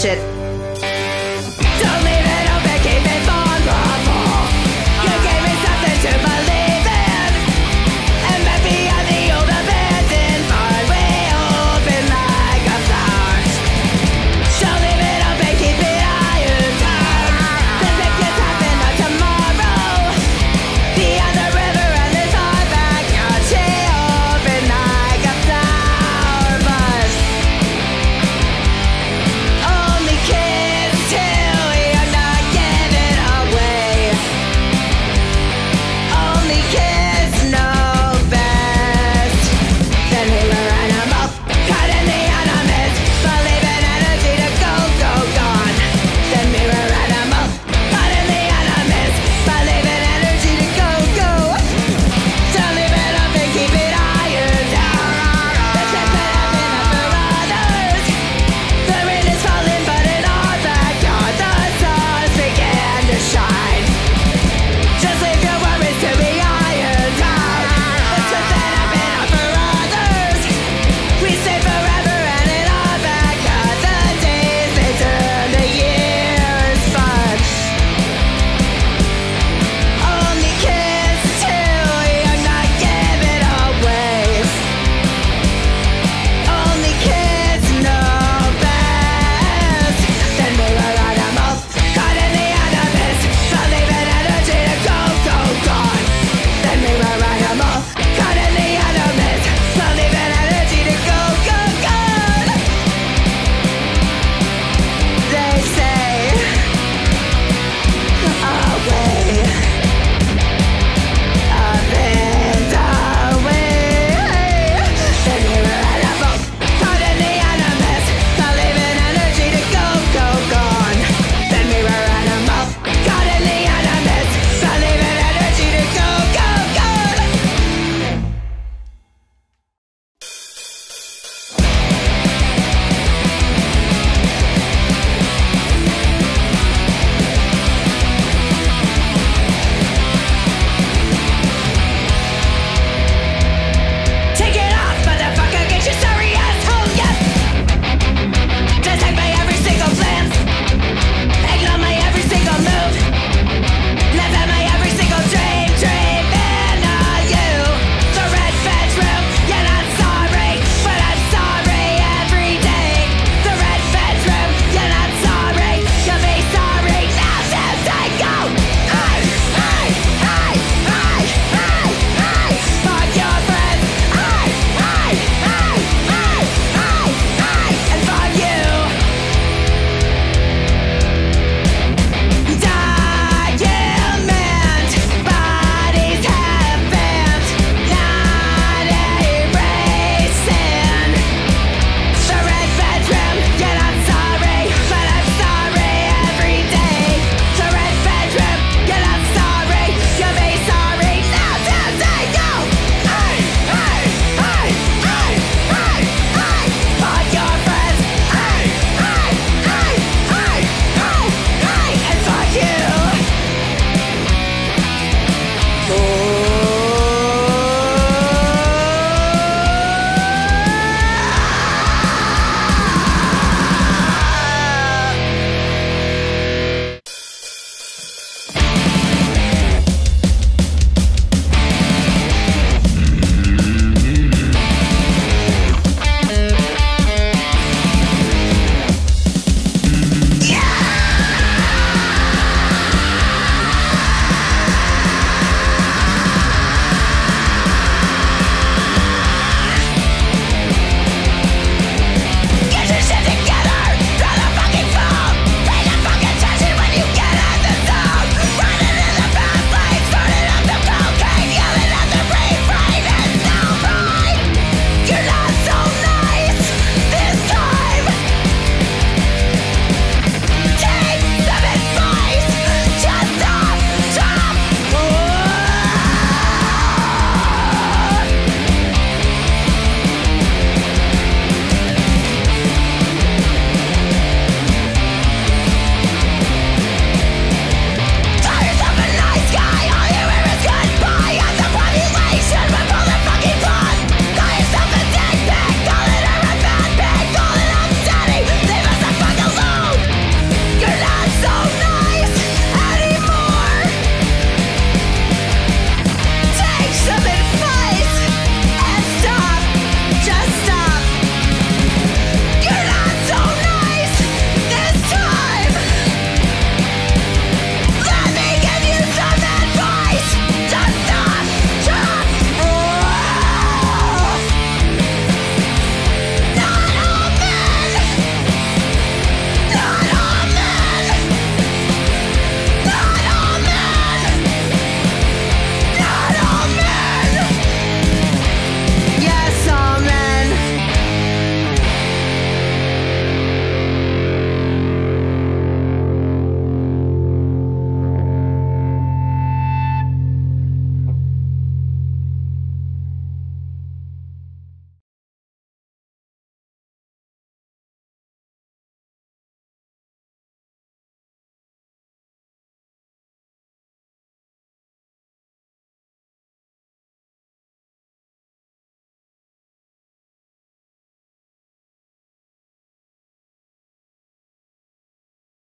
shit.